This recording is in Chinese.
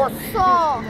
我操。